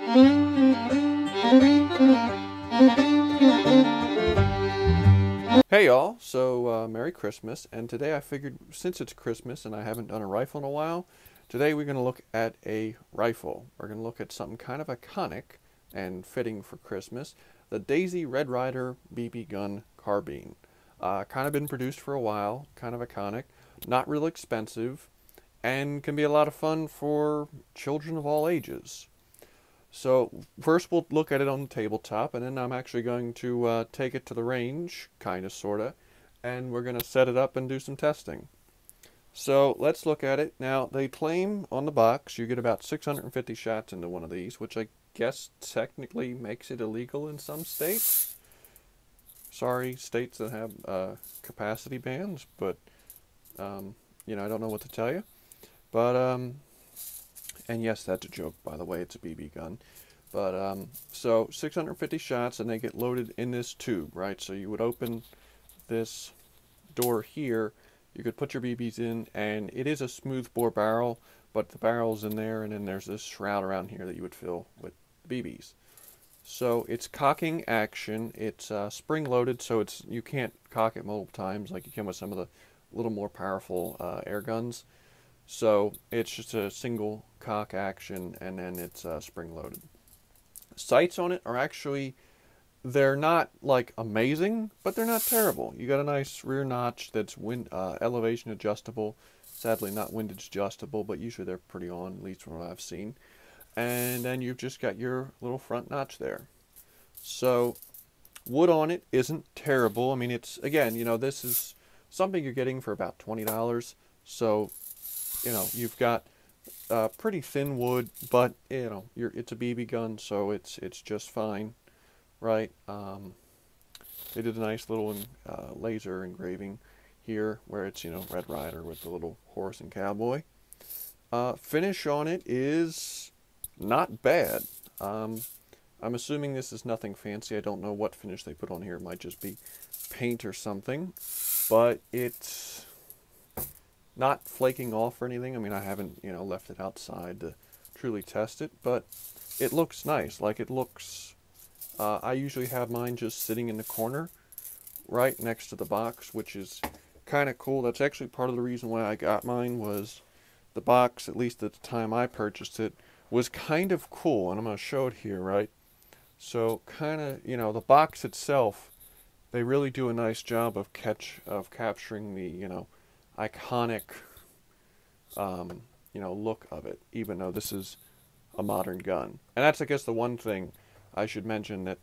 Hey y'all, so uh, Merry Christmas, and today I figured since it's Christmas and I haven't done a rifle in a while, today we're going to look at a rifle. We're going to look at something kind of iconic and fitting for Christmas, the Daisy Red Ryder BB gun carbine. Uh, kind of been produced for a while, kind of iconic, not real expensive, and can be a lot of fun for children of all ages. So first we'll look at it on the tabletop, and then I'm actually going to uh, take it to the range, kind of, sort of, and we're going to set it up and do some testing. So let's look at it. Now, they claim on the box you get about 650 shots into one of these, which I guess technically makes it illegal in some states. Sorry, states that have uh, capacity bans, but, um, you know, I don't know what to tell you. But, um, and yes, that's a joke, by the way. It's a BB gun. But um, so 650 shots, and they get loaded in this tube, right? So you would open this door here. You could put your BBs in, and it is a smooth bore barrel, but the barrel's in there, and then there's this shroud around here that you would fill with BBs. So it's cocking action. It's uh, spring loaded, so it's you can't cock it multiple times like you can with some of the little more powerful uh, air guns. So it's just a single cock action and then it's uh, spring loaded. Sights on it are actually, they're not like amazing, but they're not terrible. You got a nice rear notch that's wind uh, elevation adjustable. Sadly, not windage adjustable, but usually they're pretty on, at least from what I've seen. And then you've just got your little front notch there. So wood on it isn't terrible. I mean, it's again, you know, this is something you're getting for about twenty dollars. So you know, you've got uh, pretty thin wood, but you know, it's a BB gun, so it's it's just fine, right? Um, they did a nice little uh, laser engraving here, where it's you know Red Ryder with the little horse and cowboy. Uh, finish on it is not bad. Um, I'm assuming this is nothing fancy. I don't know what finish they put on here. It might just be paint or something, but it's not flaking off or anything. I mean, I haven't, you know, left it outside to truly test it, but it looks nice. Like it looks, uh, I usually have mine just sitting in the corner right next to the box, which is kind of cool. That's actually part of the reason why I got mine was the box, at least at the time I purchased it, was kind of cool. And I'm going to show it here, right? So kind of, you know, the box itself, they really do a nice job of catch of capturing the, you know, iconic, um, you know, look of it, even though this is a modern gun. And that's, I guess, the one thing I should mention that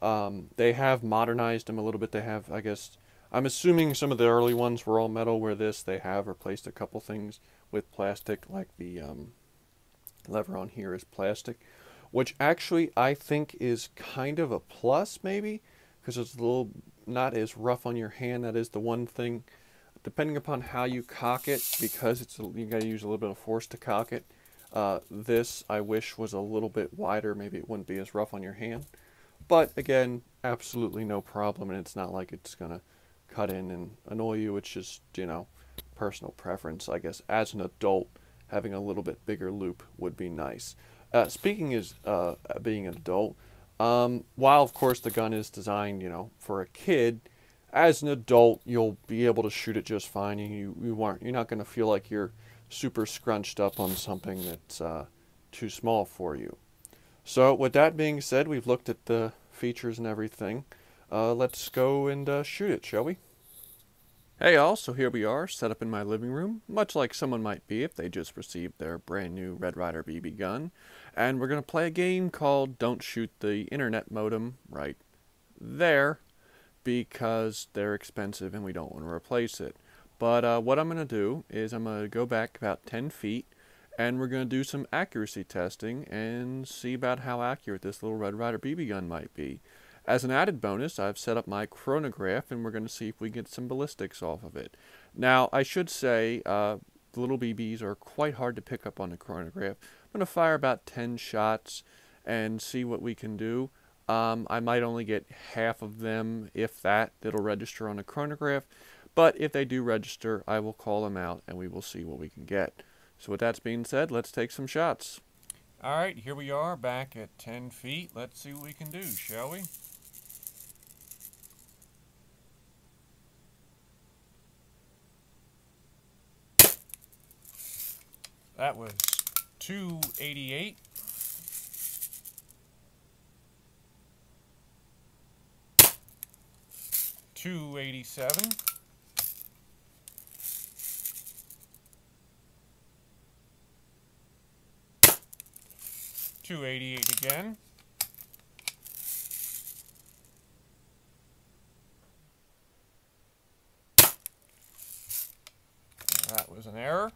um, they have modernized them a little bit. They have, I guess, I'm assuming some of the early ones were all metal, where this they have replaced a couple things with plastic, like the um, lever on here is plastic, which actually I think is kind of a plus, maybe, because it's a little not as rough on your hand. That is the one thing depending upon how you cock it, because it's a, you got to use a little bit of force to cock it. Uh, this I wish was a little bit wider. Maybe it wouldn't be as rough on your hand. But again, absolutely no problem, and it's not like it's gonna cut in and annoy you. It's just you know personal preference, I guess. As an adult, having a little bit bigger loop would be nice. Uh, speaking as uh, being an adult, um, while of course the gun is designed, you know, for a kid, as an adult, you'll be able to shoot it just fine. You you aren't you're not going to feel like you're super scrunched up on something that's uh, too small for you. So with that being said, we've looked at the features and everything. Uh, let's go and uh, shoot it, shall we? Hey all, so here we are, set up in my living room, much like someone might be if they just received their brand new Red Ryder BB gun. And we're going to play a game called Don't Shoot the Internet Modem right there because they're expensive and we don't want to replace it. But uh, what I'm going to do is I'm going to go back about 10 feet and we're going to do some accuracy testing and see about how accurate this little Red Ryder BB gun might be. As an added bonus, I've set up my chronograph and we're going to see if we get some ballistics off of it. Now, I should say uh, the little BBs are quite hard to pick up on the chronograph. I'm going to fire about 10 shots and see what we can do. Um, I might only get half of them, if that, that'll register on a chronograph. But if they do register, I will call them out and we will see what we can get. So with that being said, let's take some shots. All right, here we are back at 10 feet. Let's see what we can do, shall we? That was 288. Two eighty seven. Two eighty eight again. That was an error.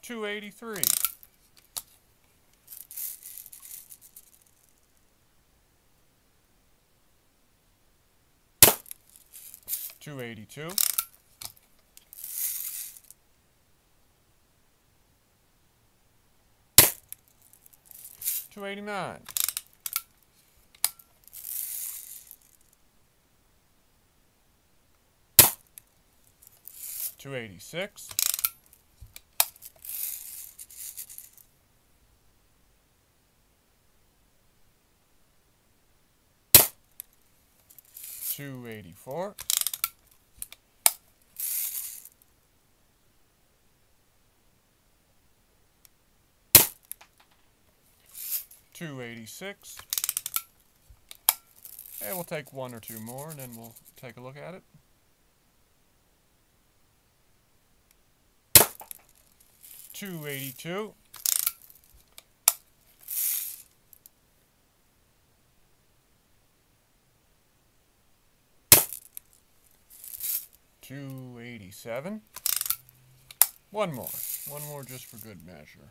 283. Two eighty two. Two eighty nine. Two eighty six. two eighty four. Two eighty six. And we'll take one or two more and then we'll take a look at it. Two eighty two. 287. One more. One more just for good measure.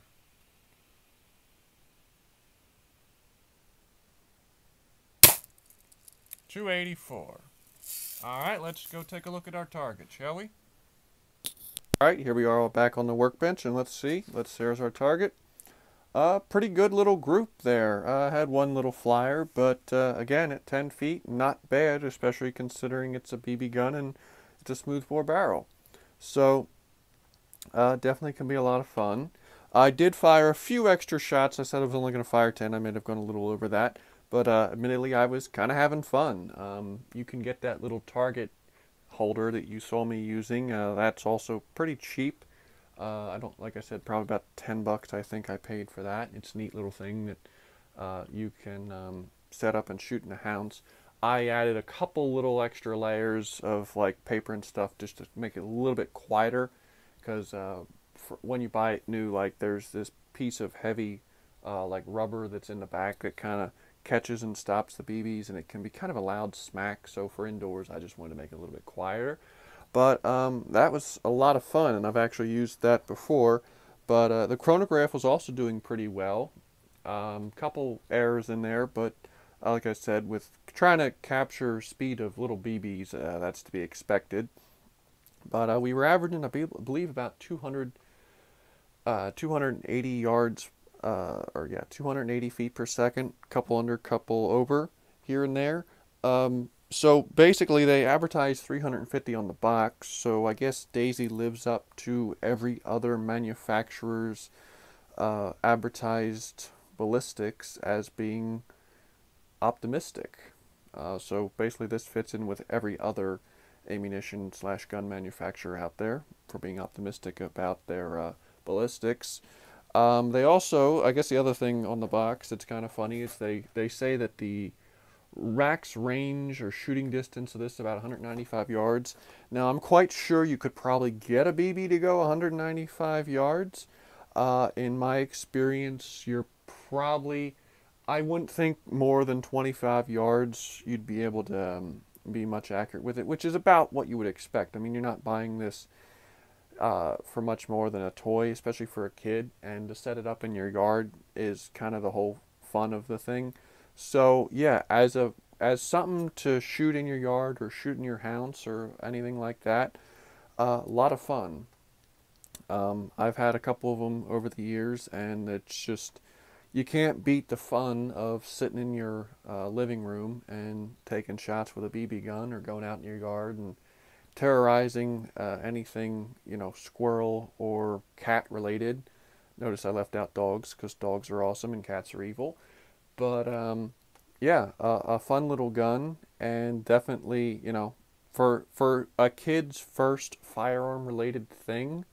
Two eighty four. Alright, let's go take a look at our target, shall we? Alright, here we are back on the workbench and let's see. Let's there's our target. Uh, pretty good little group there. I uh, had one little flyer, but uh, again, at 10 feet, not bad, especially considering it's a BB gun and it's a smoothbore barrel. So uh, definitely can be a lot of fun. I did fire a few extra shots. I said I was only going to fire 10. I may have gone a little over that. But uh, admittedly, I was kind of having fun. Um, you can get that little target holder that you saw me using. Uh, that's also pretty cheap. Uh, I don't, like I said, probably about 10 bucks I think I paid for that. It's a neat little thing that uh, you can um, set up and shoot in the hounds. I added a couple little extra layers of like paper and stuff just to make it a little bit quieter because uh, when you buy it new like there's this piece of heavy uh, like rubber that's in the back that kind of catches and stops the BBs and it can be kind of a loud smack. So for indoors I just wanted to make it a little bit quieter. But um, that was a lot of fun and I've actually used that before. But uh, the chronograph was also doing pretty well. Um, couple errors in there but uh, like I said, with trying to capture speed of little BBs, uh, that's to be expected. But uh, we were averaging, I believe, about 200, uh, 280 yards, uh, or yeah, 280 feet per second, couple under, couple over, here and there. Um, so basically, they advertise 350 on the box. So I guess Daisy lives up to every other manufacturer's uh, advertised ballistics as being optimistic. Uh, so basically this fits in with every other ammunition slash gun manufacturer out there for being optimistic about their uh, ballistics. Um, they also, I guess the other thing on the box that's kind of funny is they, they say that the rack's range or shooting distance of this is about 195 yards. Now I'm quite sure you could probably get a BB to go 195 yards. Uh, in my experience, you're probably I wouldn't think more than 25 yards you'd be able to um, be much accurate with it, which is about what you would expect. I mean, you're not buying this uh, for much more than a toy, especially for a kid, and to set it up in your yard is kind of the whole fun of the thing. So yeah, as a as something to shoot in your yard or shoot in your house or anything like that, a uh, lot of fun. Um, I've had a couple of them over the years, and it's just you can't beat the fun of sitting in your uh, living room and taking shots with a BB gun or going out in your yard and terrorizing uh, anything, you know, squirrel or cat related. Notice I left out dogs because dogs are awesome and cats are evil. But um, yeah, a fun little gun and definitely, you know, for for a kid's first firearm related thing,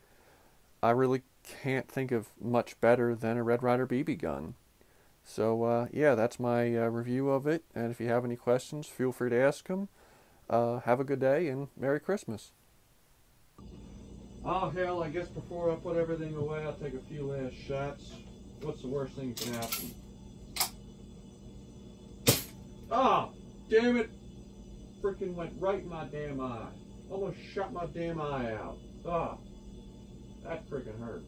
I really can't think of much better than a Red Ryder BB gun. So uh, yeah, that's my uh, review of it. And if you have any questions, feel free to ask them. Uh, have a good day and Merry Christmas. Oh hell, I guess before I put everything away, I'll take a few last shots. What's the worst thing that can happen? Oh, damn it! Freaking went right in my damn eye. Almost shot my damn eye out. Ah, oh, that freaking hurt.